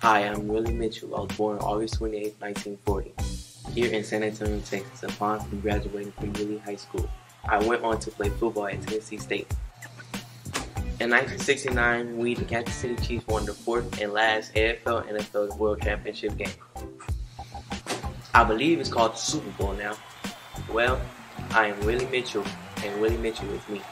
Hi, I'm Willie Mitchell. I was born August 28, 1940, here in San Antonio, Texas, upon graduating from Wheatley High School. I went on to play football at Tennessee State. In 1969, we, the Kansas City Chiefs, won the fourth and last AFL NFL World Championship game. I believe it's called the Super Bowl now. Well, I am Willie Mitchell, and Willie Mitchell is me.